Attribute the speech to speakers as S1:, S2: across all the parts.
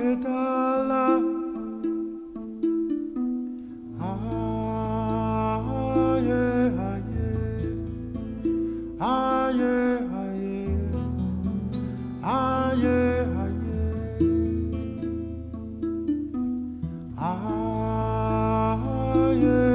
S1: Doketala Aye, aye, aye, aye, aye, aye, aye,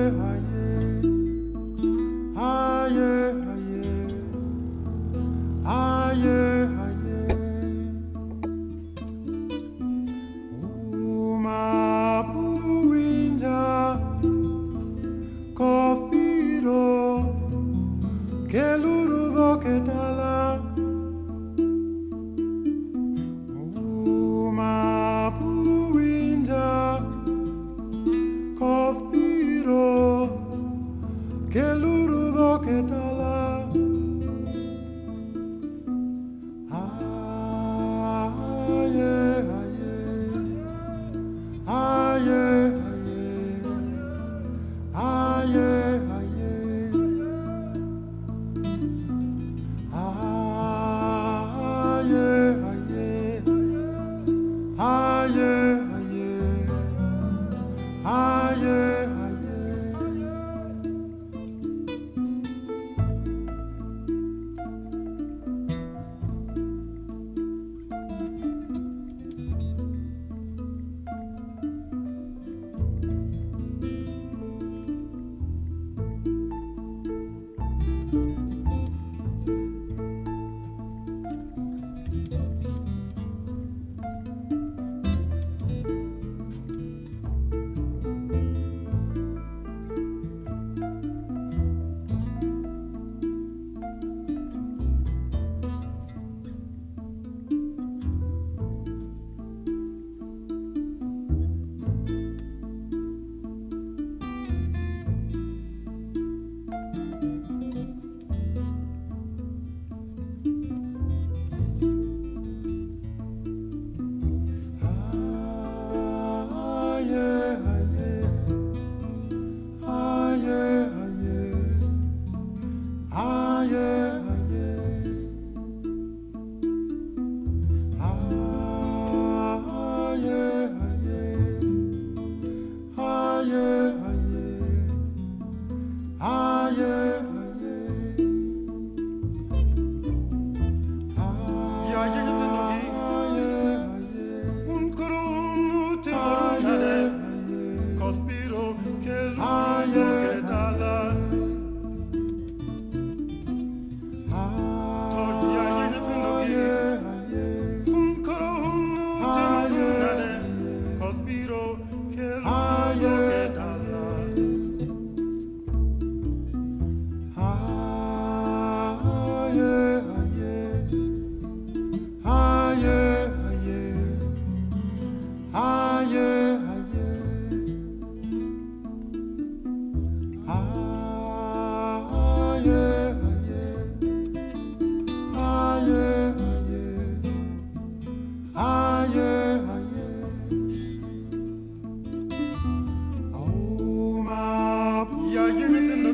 S1: yeah.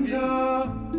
S1: danger.